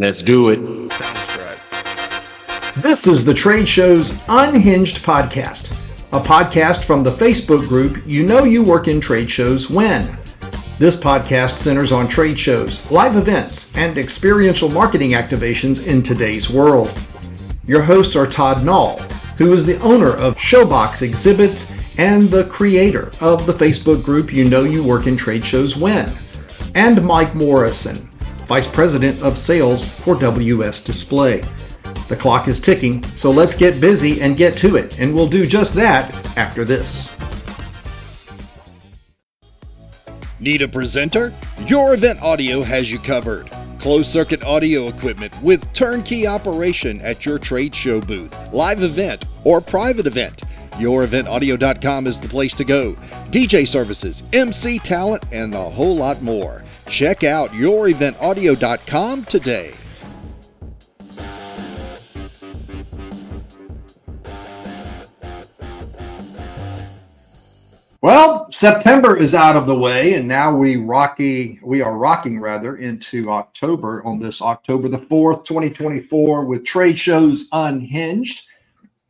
Let's do it. This is the Trade Show's Unhinged podcast, a podcast from the Facebook group You Know You Work in Trade Shows When. This podcast centers on trade shows, live events, and experiential marketing activations in today's world. Your hosts are Todd Nall, who is the owner of Showbox Exhibits and the creator of the Facebook group You Know You Work in Trade Shows When, and Mike Morrison, Vice President of Sales for WS Display. The clock is ticking, so let's get busy and get to it, and we'll do just that after this. Need a presenter? Your Event Audio has you covered. Closed circuit audio equipment with turnkey operation at your trade show booth, live event, or private event. YourEventAudio.com is the place to go. DJ services, MC talent, and a whole lot more. Check out YourEventAudio.com today. Well, September is out of the way, and now we rocky we are rocking rather into October on this October the fourth, twenty twenty four, with trade shows unhinged.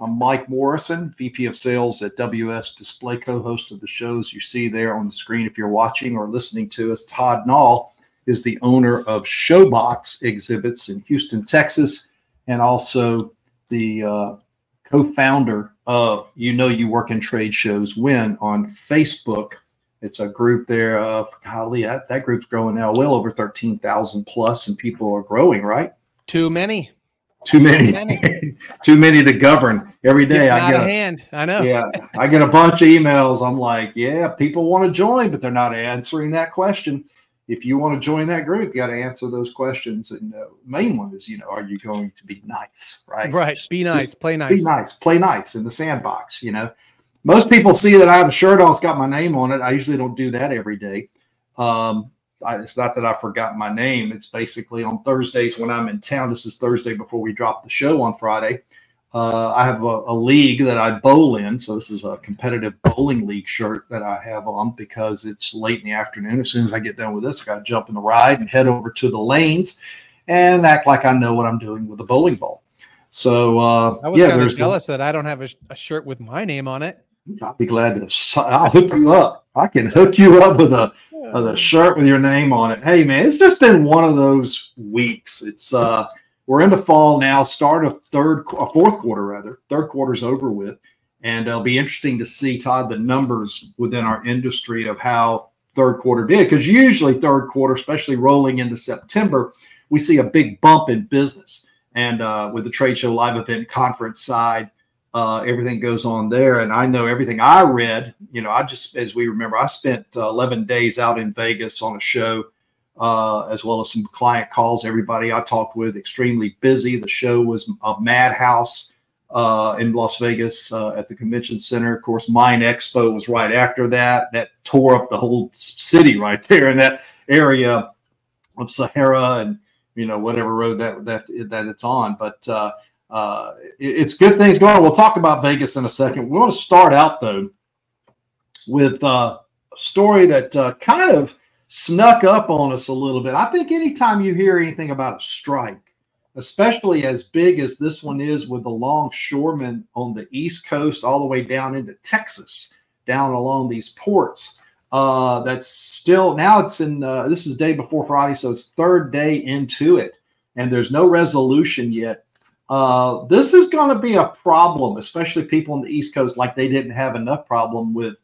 I'm Mike Morrison, VP of Sales at WS Display, co-host of the shows you see there on the screen. If you're watching or listening to us, Todd Nall is the owner of Showbox Exhibits in Houston, Texas, and also the uh, co-founder of You Know You Work in Trade Shows When on Facebook. It's a group there. Uh, golly, that, that group's growing now, well over thirteen thousand plus, and people are growing. Right? Too many. Too many. Too many, Too many to govern. Every day I get a hand. I know. Yeah, I get a bunch of emails. I'm like, yeah, people want to join, but they're not answering that question if you want to join that group, you got to answer those questions. And the main one is, you know, are you going to be nice? Right. Right. Just, be nice. Play nice. Be nice. Play nice in the sandbox. You know, most people see that I have a shirt on. It's got my name on it. I usually don't do that every day. Um, I, it's not that I forgot my name. It's basically on Thursdays when I'm in town. This is Thursday before we drop the show on Friday. Uh, I have a, a, league that I bowl in. So this is a competitive bowling league shirt that I have on because it's late in the afternoon. As soon as I get done with this, I got to jump in the ride and head over to the lanes and act like I know what I'm doing with a bowling ball. So uh, I was yeah, kind of jealous the, that I don't have a, a, shirt with my name on it. I'll be glad to. I'll hook you up. I can hook you up with a with a shirt with your name on it. Hey man, it's just been one of those weeks. It's uh we're into fall now, start of third, a fourth quarter rather. Third quarter's over with. And it'll be interesting to see, Todd, the numbers within our industry of how third quarter did. Because usually, third quarter, especially rolling into September, we see a big bump in business. And uh, with the trade show, live event, conference side, uh, everything goes on there. And I know everything I read, you know, I just, as we remember, I spent uh, 11 days out in Vegas on a show uh, as well as some client calls. Everybody I talked with extremely busy. The show was a madhouse uh, in Las Vegas uh, at the convention center. Of course, MINExpo was right after that. That tore up the whole city right there in that area of Sahara and you know whatever road that that that it's on. But uh, uh, it's good things going. We'll talk about Vegas in a second. We want to start out though with uh, a story that uh, kind of snuck up on us a little bit. I think anytime you hear anything about a strike, especially as big as this one is with the longshoremen on the East Coast, all the way down into Texas, down along these ports. Uh, that's still now it's in uh, this is day before Friday, so it's third day into it, and there's no resolution yet. Uh, this is going to be a problem, especially people on the East Coast, like they didn't have enough problem with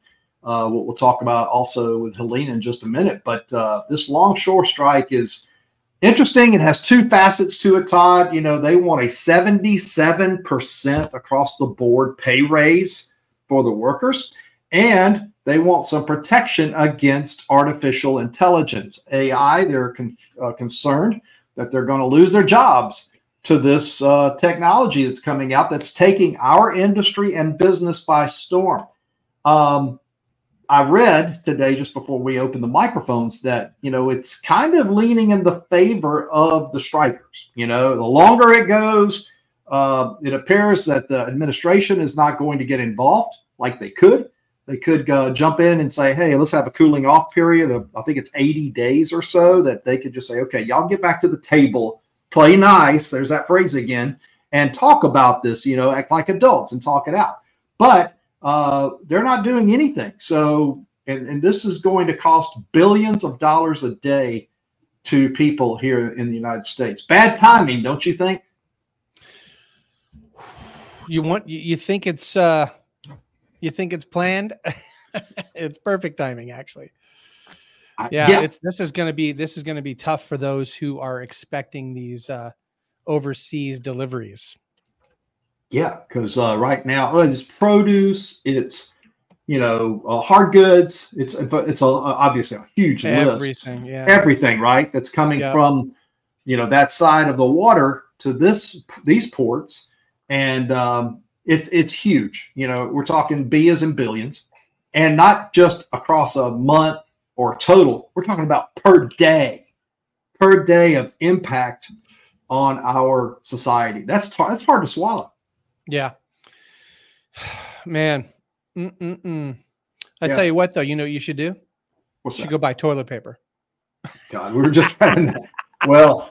uh, what we'll talk about also with Helene in just a minute. But uh, this longshore strike is interesting. It has two facets to it, Todd. You know, they want a 77% across the board pay raise for the workers, and they want some protection against artificial intelligence, AI. They're con- uh, concerned that they're going to lose their jobs to this uh, technology that's coming out that's taking our industry and business by storm. Um, I read today, just before we open the microphones, that you know it's kind of leaning in the favor of the strikers. You know, the longer it goes, uh, it appears that the administration is not going to get involved like they could. They could uh, jump in and say, "Hey, let's have a cooling off period of I think it's 80 days or so." That they could just say, "Okay, y'all get back to the table, play nice. There's that phrase again, and talk about this. You know, act like adults and talk it out. But uh, they're not doing anything. So, and, and this is going to cost billions of dollars a day to people here in the United States. Bad timing, don't you think? You want you, you think it's uh you think it's planned? it's perfect timing actually. Yeah, yeah, it's this is going to be this is going to be tough for those who are expecting these uh overseas deliveries. Yeah, because uh, right now it's produce, it's you know uh, hard goods, it's but it's a, obviously a huge everything, list. Yeah. Everything, right? That's coming yep. from you know that side of the water to this these ports, and um, it's it's huge. You know, we're talking billions and billions, and not just across a month or total. We're talking about per day, per day of impact on our society. That's that's hard to swallow. Yeah. Man. Mm-mm-mm. I yeah. tell you what, though, you know what you should do? What's you should go buy toilet paper. God, we were just having that. Well,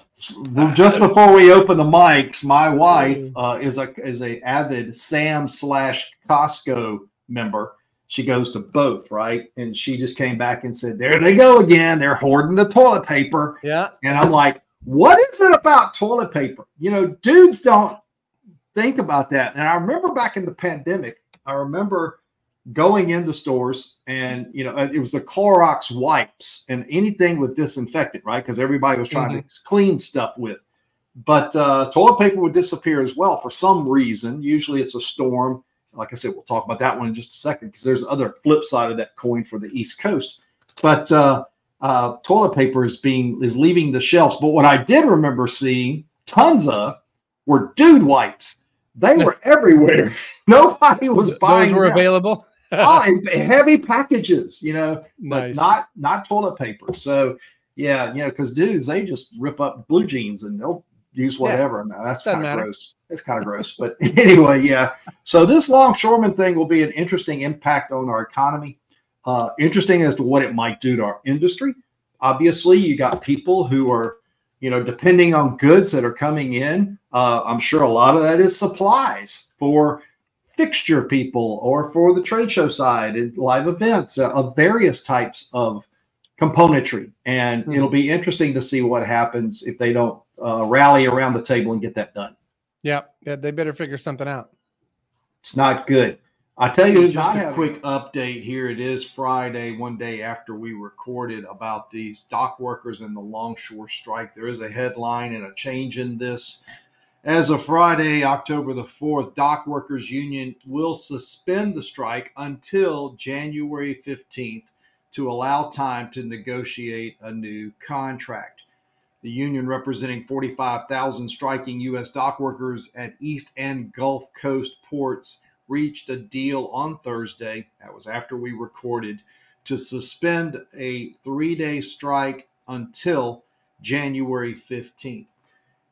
just before we open the mics, my wife uh, is a is a avid Sam slash Costco member. She goes to both, right? And she just came back and said, "There they go again. They're hoarding the toilet paper." Yeah. And I'm like, "What is it about toilet paper? You know, dudes don't think about that. And I remember back in the pandemic, I remember going into stores and you know it was the Clorox wipes and anything with disinfectant, right? Because everybody was trying mm-hmm. to clean stuff with. But uh, toilet paper would disappear as well for some reason. Usually it's a storm. Like I said, we'll talk about that one in just a second because there's other flip side of that coin for the East Coast. But uh, uh, toilet paper is being is leaving the shelves. But what I did remember seeing tons of were dude wipes. They were everywhere. Nobody was buying. Those were them. available. oh, heavy packages, you know, nice. but not not toilet paper. So yeah, you know, because dudes they just rip up blue jeans and they'll use whatever. Yeah, no, that's kind of gross. It's kind of gross. But anyway, yeah. So this longshoreman thing will be an interesting impact on our economy. Uh, interesting as to what it might do to our industry. Obviously, you got people who are you know, depending on goods that are coming in, uh, I'm sure a lot of that is supplies for fixture people or for the trade show side and live events uh, of various types of componentry. And mm-hmm. it'll be interesting to see what happens if they don't uh, rally around the table and get that done. Yeah, yeah, they better figure something out. It's not good. I tell you, just a quick update here. It is Friday, one day after we recorded about these dock workers and the longshore strike. There is a headline and a change in this. As of Friday, October the 4th, Dock Workers Union will suspend the strike until January 15th to allow time to negotiate a new contract. The union, representing 45,000 striking U.S. dock workers at East and Gulf Coast ports, reached a deal on Thursday. That was after we recorded to suspend a three day strike until January 15th.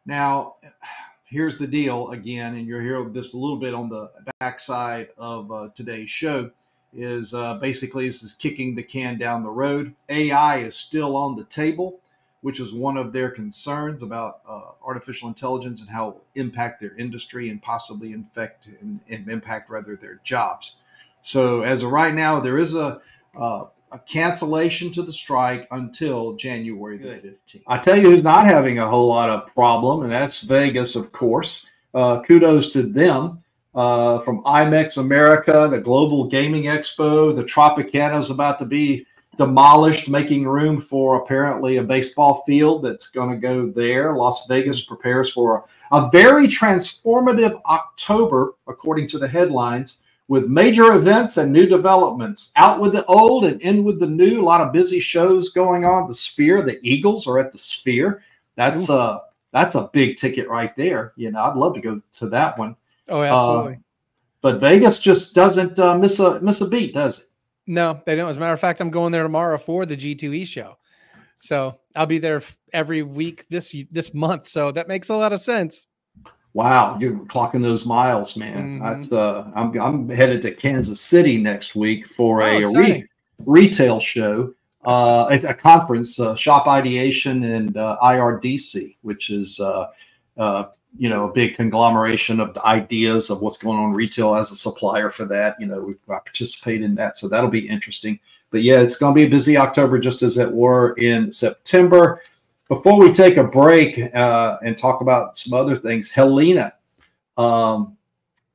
Now, here's the deal again, and you'll hear this a little bit on the backside of uh, today's show. Is uh, basically this is kicking the can down the road. AI is still on the table which is one of their concerns about uh, artificial intelligence and how it will impact their industry and possibly infect and, and, impact rather their jobs. So as of right now, there is a uh, a cancellation to the strike until January the fifteenth. I tell you, who's not having a whole lot of problem, and that's Vegas, of course. Uh, kudos to them. Uh, from IMEX America, the Global Gaming Expo, the Tropicana is about to be demolished, making room for apparently a baseball field that's going to go there. Las Vegas prepares for a, a, very transformative October, according to the headlines, with major events and new developments. Out with the old and in with the new. A lot of busy shows going on. The Sphere, the Eagles are at the Sphere. That's a uh, that's a big ticket right there. You know, I'd love to go to that one. Oh, absolutely. Uh, but Vegas just doesn't uh, miss a miss a beat, does it? No, they don't. As a matter of fact, I'm going there tomorrow for the G2E show. So I'll be there every week this this month. So that makes a lot of sense. Wow, you're clocking those miles, man. Mm-hmm. That's uh, I'm I'm headed to Kansas City next week for oh, a, re- retail show. Uh, it's a conference, uh, Shop Ideation and uh, IRDC, which is uh, uh, you know, a big conglomeration of ideas of what's going on retail as a supplier for that. You know, we participate in that, so that'll be interesting. But yeah, it's going to be a busy October, just as it were in September. Before we take a break uh, and talk about some other things, Helene, um,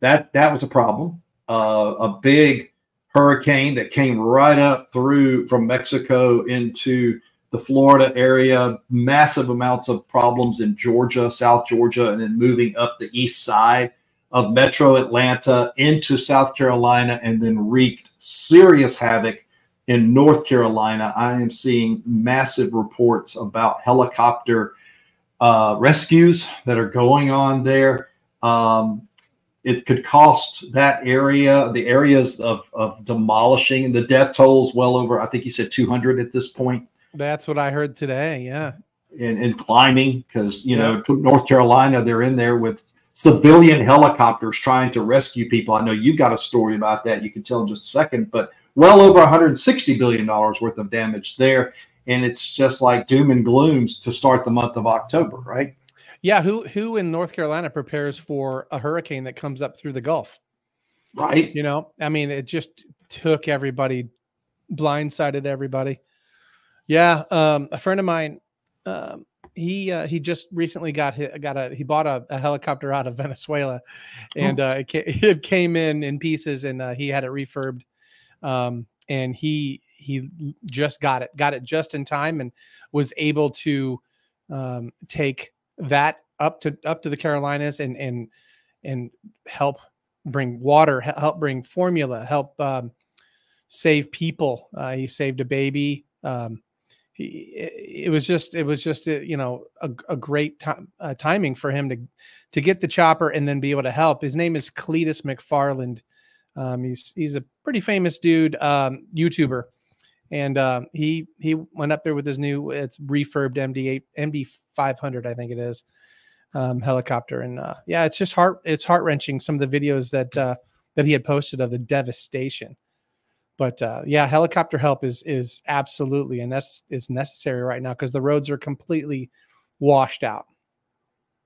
that that was a problem. Uh, a big hurricane that came right up through from Mexico into the Florida area, massive amounts of problems in Georgia, South Georgia, and then moving up the east side of metro Atlanta into South Carolina, and then wreaked serious havoc in North Carolina. I am seeing massive reports about helicopter uh, rescues that are going on there. Um, it could cost that area, the areas of, of demolishing, the death tolls well over, I think you said 200 at this point. That's what I heard today. Yeah. And, and climbing because, you know, North Carolina, they're in there with civilian helicopters trying to rescue people. I know you've got a story about that. You can tell in just a second, but well over 160 billion dollars worth of damage there. And it's just like doom and glooms to start the month of October, right? Yeah, who who in North Carolina prepares for a hurricane that comes up through the Gulf? Right. You know, I mean, it just took everybody, blindsided everybody. Yeah, um, a friend of mine, um, he uh, he just recently got hit, got a he bought a, a helicopter out of Venezuela, and uh, it, came, it came in in pieces, and uh, he had it refurbed, um, and he he just got it, got it just in time, and was able to um, take that up to up to the Carolinas and and and help bring water, help bring formula, help um, save people. Uh, he saved a baby. Um, it was just it was just a, you know a, a great time, uh, timing for him to to get the chopper and then be able to help. His name is Cletus McFarland. Um, he's he's a pretty famous dude, um, YouTuber, and uh, he he went up there with his new it's refurbed MD8 MD 500 I think it is um, helicopter, and uh, yeah, it's just heart it's heart wrenching some of the videos that uh, that he had posted of the devastation. But uh, yeah, helicopter help is is absolutely and that's is necessary right now because the roads are completely washed out.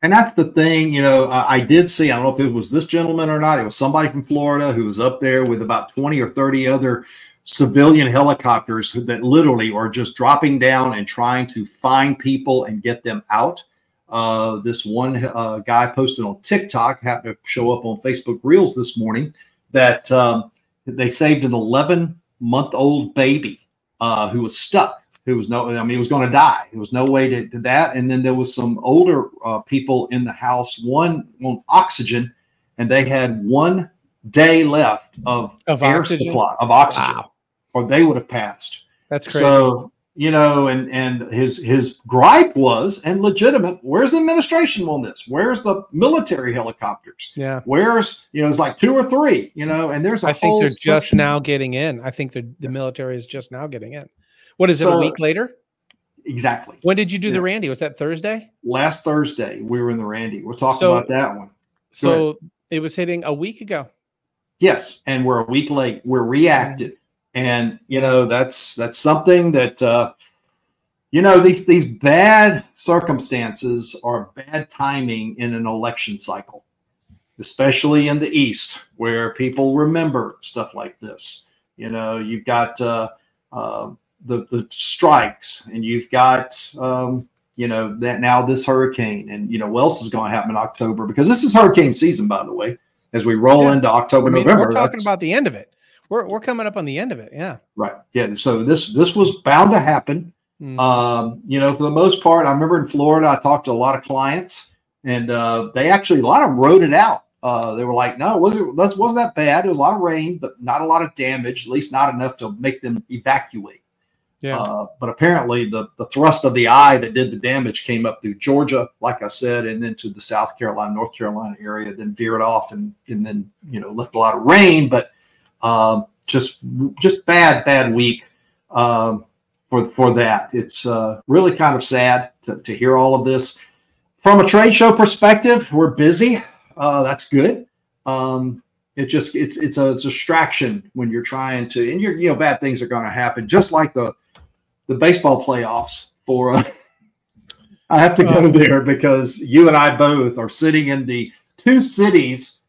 And that's the thing, you know, I, did see, I don't know if it was this gentleman or not, it was somebody from Florida who was up there with about 20 or 30 other civilian helicopters that literally are just dropping down and trying to find people and get them out. Uh, this one uh, guy posted on TikTok happened to show up on Facebook Reels this morning that um, they saved an 11 month old baby uh, who was stuck. Who was no, I mean, he was going to die. There was no way to, to that. And then there was some older uh, people in the house, one on oxygen, and they had one day left of, of air oxygen? supply of oxygen. Wow or they would have passed. That's crazy. So you know, and and his his gripe was and legitimate. Where's the administration on this? Where's the military helicopters? Yeah. Where's you know, it's like two or three. You know, and there's a I think they're just now getting in. I think the the military is just now getting in. What is it? A week later? Exactly. When did you do yeah. the Randy? Was that Thursday? Last Thursday, we were in the Randy. We're talking so, about that one. Go so ahead. it was hitting a week ago. Yes, and we're a week late. We're reacted and you know that's that's something that uh, you know these these bad circumstances are bad timing in an election cycle especially in the east where people remember stuff like this. You know you've got uh, uh, the the strikes and you've got um, you know that now this hurricane and you know what else is going to happen in october? Because this is hurricane season by the way as we roll yeah. into october I mean, november we're talking about the end of it we're we're coming up on the end of it. Yeah. Right. Yeah. So this this was bound to happen. Mm-hmm. Um, you know, for the most part, I remember in Florida, I talked to a lot of clients, and uh, they actually a lot of them wrote it out. Uh, they were like, "No, it wasn't that wasn't that bad. It was a lot of rain, but not a lot of damage. At least not enough to make them evacuate." Yeah. Uh, but apparently, the the thrust of the eye that did the damage came up through Georgia, like I said, and then to the South Carolina, North Carolina area, then veered off and and then you know left a lot of rain, but um, just just bad bad week um, for for that. It's uh, really kind of sad to, to hear all of this. From a trade show perspective, we're busy. Uh, that's good. Um, it just it's it's a, distraction when you're trying to and you're you know bad things are going to happen just like the the baseball playoffs for uh, I have to go there because you and I both are sitting in the two cities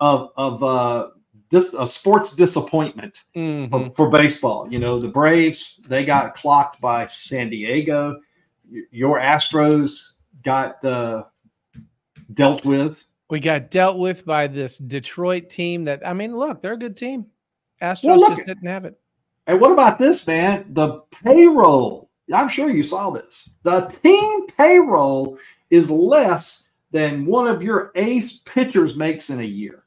of of uh, dis, a sports disappointment mm-hmm. for, for, baseball. You know, the Braves they got clocked by San Diego. Your Astros got uh, dealt with. We got dealt with by this Detroit team. That I mean, look, they're a good team. Astros well, just didn't have it. And what about this, man? The payroll. I'm sure you saw this. The team payroll is less than one of your ace pitchers makes in a year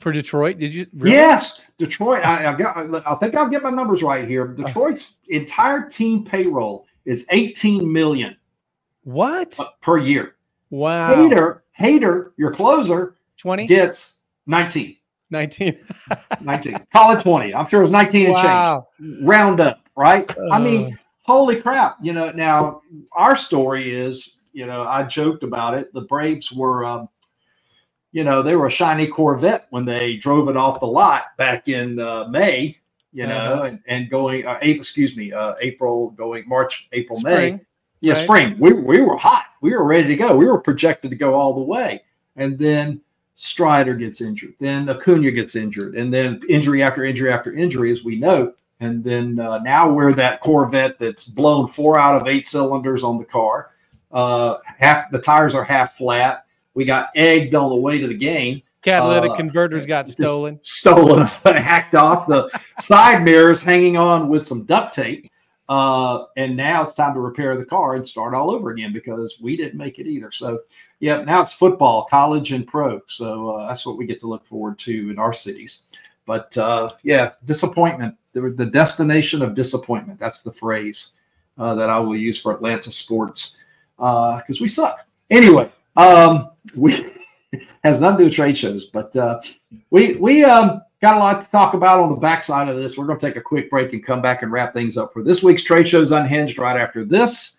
for Detroit. Did you? Really? Yes, Detroit. I, I, got. I think I'll get my numbers right here. Detroit's entire team payroll is 18 million. What per year? Wow. Hader, Hader, your closer, 20 gets 19. 19. 19. Call it 20. I'm sure it was 19 and wow. change. Round up, right? Uh, I mean, holy crap. You know, now our story is, you know, I joked about it. The Braves were um, you know, they were a shiny Corvette when they drove it off the lot back in uh, May, you know, uh-huh. and, and going, uh, April, excuse me, uh, April, going March, April, spring, May. Yeah, right? spring. We, we were hot. We were ready to go. We were projected to go all the way. And then Strider gets injured. Then Acuna gets injured. And then injury after injury after injury, as we know. And then uh, now we're that Corvette that's blown four out of eight cylinders on the car. Uh, half the tires are half flat we got egged on the way to the game. Catalytic uh, converters got stolen. Stolen, hacked off. The side mirrors hanging on with some duct tape. Uh, and now it's time to repair the car and start all over again because we didn't make it either. So, yeah, now it's football, college, and pro. So uh, that's what we get to look forward to in our cities. But uh, yeah, disappointment. The, the destination of disappointment. That's the phrase uh, that I will use for Atlanta sports because uh, we suck. Anyway, um, we has nothing to do with trade shows, but uh, we we um, got a lot to talk about on the backside of this. We're going to take a quick break and come back and wrap things up for this week's trade shows unhinged. Right after this.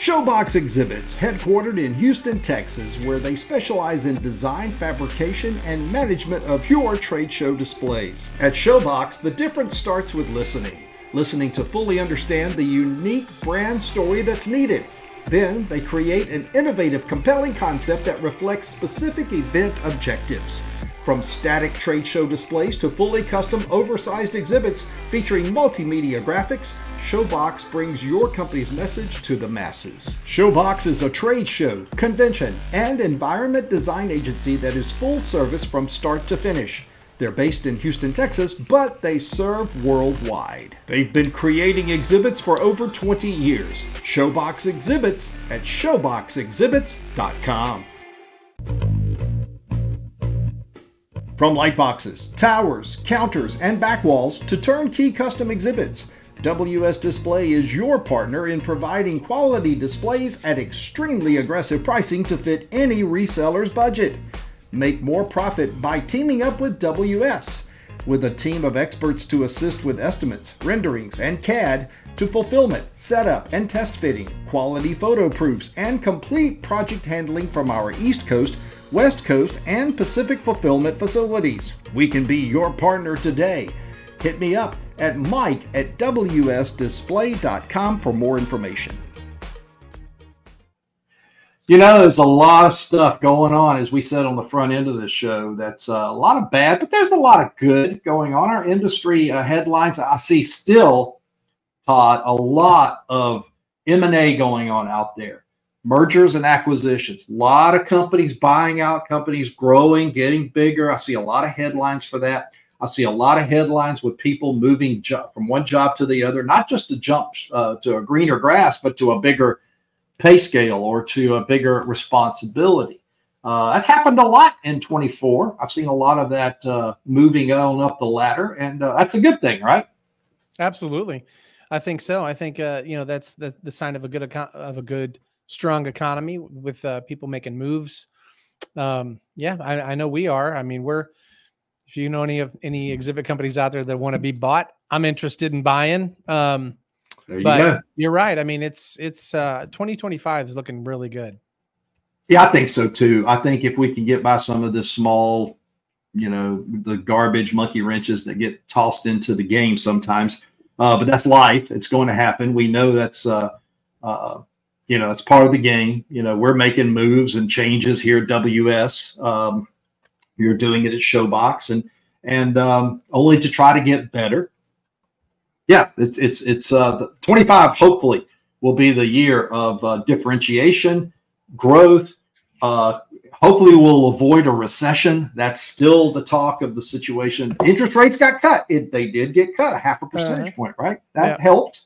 Showbox Exhibits, headquartered in Houston, Texas, where they specialize in design, fabrication, and management of your trade show displays. At Showbox, the difference starts with listening. Listening to fully understand the unique brand story that's needed then they create an innovative, compelling concept that reflects specific event objectives. From static trade show displays to fully custom oversized exhibits featuring multimedia graphics, Showbox brings your company's message to the masses. Showbox is a trade show, convention, and environment design agency that is full service from start to finish. They're based in Houston, Texas, but they serve worldwide. They've been creating exhibits for over 20 years. Showbox Exhibits at showboxexhibits.com. From lightboxes, towers, counters, and back walls to turnkey custom exhibits, WS Display is your partner in providing quality displays at extremely aggressive pricing to fit any reseller's budget. Make more profit by teaming up with WS. With a team of experts to assist with estimates, renderings, and CAD to fulfillment, setup, and test fitting, quality photo proofs, and complete project handling from our East Coast, West Coast, and Pacific fulfillment facilities. We can be your partner today. Hit me up at mike at wsdisplay.com for more information. You know, there's a lot of stuff going on, as we said on the front end of this show. That's uh, a lot of bad, but there's a lot of good going on. Our industry uh, headlines, I see still, Todd, a lot of M&A going on out there. Mergers and acquisitions. A lot of companies buying out companies, growing, getting bigger. I see a lot of headlines for that. I see a lot of headlines with people moving from one job to the other, not just to jump uh, to a greener grass, but to a bigger pay scale or to a bigger responsibility. Uh, that's happened a lot in 24. I've seen a lot of that uh, moving on up the ladder, and uh, that's a good thing, right? Absolutely, I think so. I think uh, you know that's the, the sign of a good of a good strong economy with uh, people making moves. Um, yeah, I, I know we are. I mean, we're if you know any of any exhibit companies out there that want to be bought, I'm interested in buying. Um, there you but go. You're right. I mean, it's it's uh 2025 is looking really good. Yeah, I think so too. I think if we can get by some of the small, you know, the garbage monkey wrenches that get tossed into the game sometimes, uh, but that's life. It's going to happen. We know that's uh, Uh, you know, it's part of the game. You know, we're making moves and changes here at WS. Um, you're doing it at Showbox, and and um, only to try to get better. Yeah, it's it's it's uh, 25. Hopefully, will be the year of uh, differentiation, growth. Uh, hopefully, we'll avoid a recession. That's still the talk of the situation. Interest rates got cut. It, they did get cut a half a percentage uh-huh. point, right? That yeah. helped.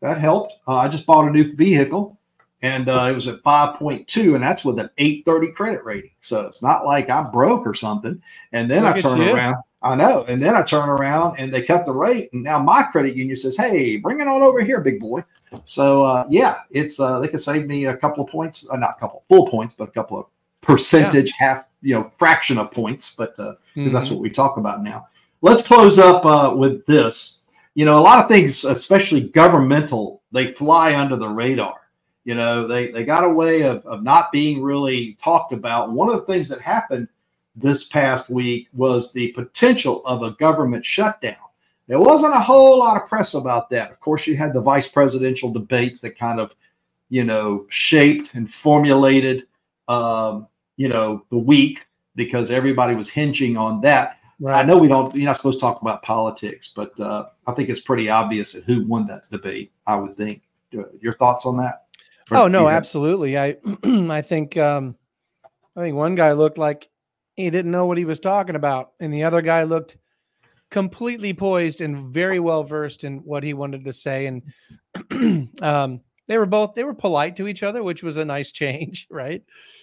That helped. Uh, I just bought a new vehicle and uh, it was at 5.2 and that's with an 830 credit rating so it's not like i'm broke or something and then Look i turn around i know and then i turn around and they cut the rate and now my credit union says hey bring it on over here big boy so uh, yeah it's uh, they could save me a couple of points uh, not a couple full points but a couple of percentage yeah. half you know fraction of points but because uh, mm-hmm. that's what we talk about now let's close up uh, with this you know a lot of things especially governmental they fly under the radar you know, they, they got a way of, of not being really talked about. One of the things that happened this past week was the potential of a government shutdown. There wasn't a whole lot of press about that. Of course, you had the vice presidential debates that kind of, you know, shaped and formulated, um, you know, the week because everybody was hinging on that. Right. I know we don't, you're not supposed to talk about politics, but uh, I think it's pretty obvious who won that debate, I would think. Uh, your thoughts on that? oh no, absolutely. I I think um, I think one guy looked like he didn't know what he was talking about, and the other guy looked completely poised and very well versed in what he wanted to say. And um, they were both they were polite to each other, which was a nice change, right?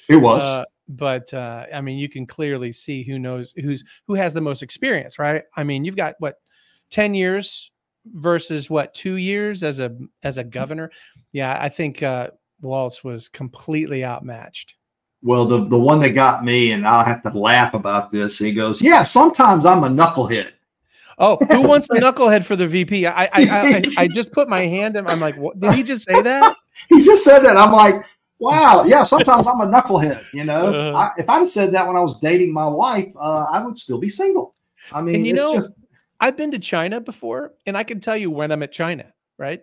It was. Uh, but uh, I mean, you can clearly see who knows who's who has the most experience, right? I mean, you've got what ten years versus what two years as a as a governor. Yeah, I think uh, Walz was completely outmatched. Well, the the one that got me, and I'll have to laugh about this. He goes, "Yeah, sometimes I'm a knucklehead." Oh, who wants a knucklehead for the VP? I I, I, I just put my hand in. I'm like, what? did he just say that? he just said that. I'm like, wow, yeah. Sometimes I'm a knucklehead. You know, uh, I, if I'd said that when I was dating my wife, uh, I would still be single. I mean, you know, just... I've been to China before, and I can tell you when I'm at China. Right?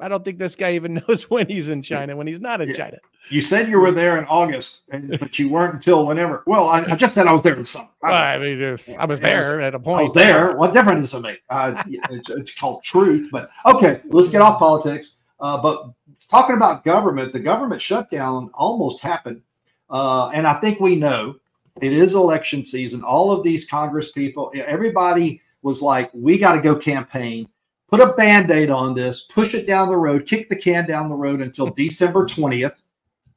I don't think this guy even knows when he's in China, when he's not in yeah. China. You said you were there in August, but you weren't until whenever. Well, I, I just said I was there in the summer. I, well, I mean, was, I was there at a point. I was there. What difference does it make? Uh, it's, it's, called truth. But okay, let's get off politics. Uh, but talking about government, the government shutdown almost happened. Uh, and I think we know it is election season. All of these Congress people, everybody was like, we got to go campaign put a band-aid on this, push it down the road, kick the can down the road until December 20th,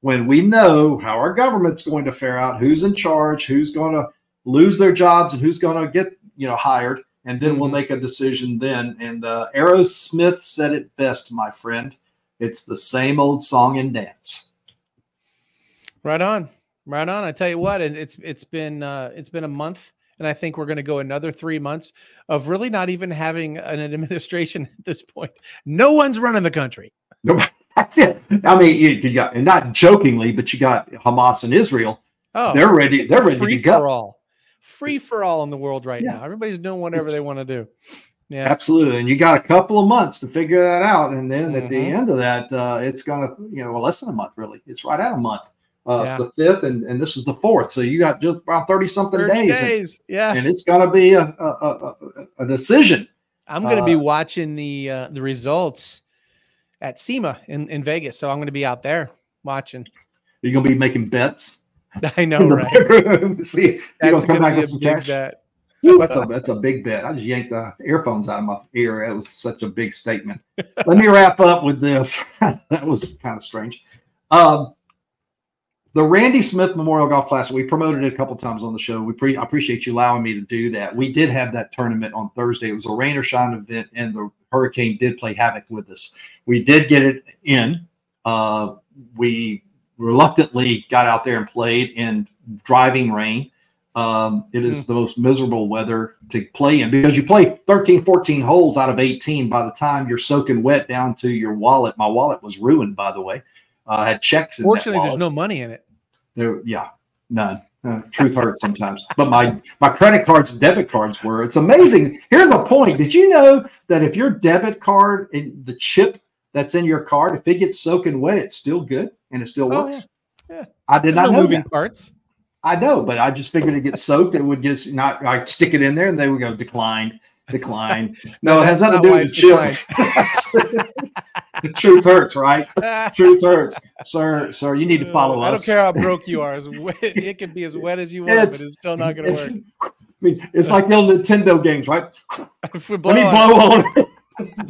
when we know how our government's going to fare out, who's in charge, who's going to lose their jobs, and who's going to get you know hired, and then we'll mm-hmm. make a decision then. And uh, Aerosmith said it best, my friend. It's the same old song and dance. Right on, right on. I tell you what, and it's it's been uh, it's been a month and I think we're going to go another three months of really not even having an administration at this point. No one's running the country. No, that's it. I mean, you, you got, and not jokingly, but you got Hamas and Israel. Oh, they're ready. They're ready to go. Free for all. Free for all in the world right yeah. now. Everybody's doing whatever it's, they want to do. Yeah, absolutely. And you got a couple of months to figure that out, and then mm-hmm. at the mm-hmm. end of that, uh, it's gonna, you know, less than a month, really. It's right at a month. Uh, yeah. It's the fifth, and, and this is the fourth. So you got just about 30 something days. days. And, yeah. And it's going to be a, a, a, a, decision. I'm going to uh, be watching the uh, the results at SEMA in, in Vegas. So I'm going to be out there watching. Are you going to be making bets? I know, right? See, you're going to come back with some cash. Bet. that's a that's a big bet. I just yanked the earphones out of my ear. That was such a big statement. Let me wrap up with this. that was kind of strange. Um, the Randy Smith Memorial Golf Classic, we promoted it a couple times on the show. We pre- I appreciate you allowing me to do that. We did have that tournament on Thursday. It was a rain or shine event, and the hurricane did play havoc with us. We did get it in. Uh, we reluctantly got out there and played in driving rain. Um, it is mm. the most miserable weather to play in because you play 13, 14 holes out of 18. By the time you're soaking wet down to your wallet, my wallet was ruined, by the way. Uh, had checks. Fortunately, there's no money in it. There, yeah, none. Uh, truth hurts sometimes. But my my credit cards, debit cards were. It's amazing. Here's my point. Did you know that if your debit card and the chip that's in your card, if it gets soaking wet, it's still good and it still Oh, works. yeah. Yeah. I did There's not no know moving that. parts. I know, but I just figured it gets soaked. It would just not like stick it in there, and they would go decline, decline. No, it has nothing to do with the chill. Truth hurts, right? Truth hurts, sir. Sir, you need to follow us. I don't care how broke you are. Wet, it can be as wet as you want, It's- but it's still not going to work. I mean, it's like the old Nintendo games, right? Let me on- blow on it,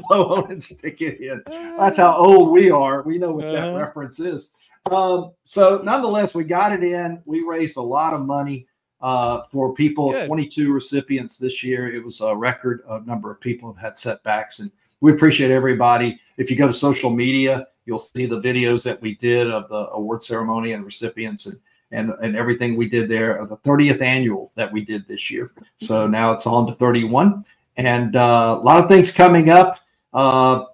blow on and stick it in. That's how old we are. We know what that Uh-huh. reference is. Um, so, nonetheless, we got it in. We raised a lot of money uh, for people. Good. 22 recipients this year. It was a record of number of people have had setbacks, and we appreciate everybody. If you go to social media, you'll see the videos that we did of the award ceremony and recipients and and, and everything we did there the 30th annual that we did this year. So now it's on to 31 and uh, a lot of things coming up. Uh,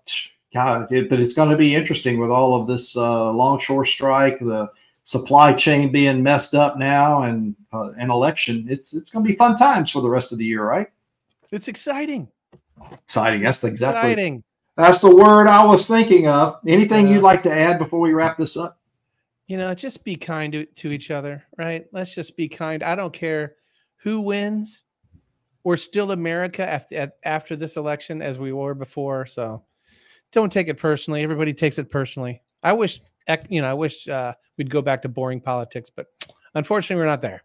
God, it, but it's going to be interesting with all of this uh, longshore strike, the supply chain being messed up now, and uh, an election. It's it's going to be fun times for the rest of the year, right? It's exciting. Exciting. That's exactly Exciting. that's the word I was thinking of. Anything Yeah. you'd like to add before we wrap this up? You know, just be kind to, to each other, right? Let's just be kind. I don't care who wins. We're still America after, after this election as we were before. So don't take it personally. Everybody takes it personally. I wish, you know, I wish uh, we'd go back to boring politics, but unfortunately, we're not there.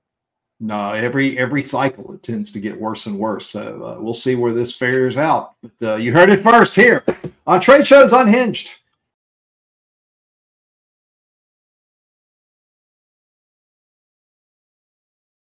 No, every every cycle it tends to get worse and worse. So uh, we'll see where this fares out. But uh, you heard it first here on Trade Shows Unhinged.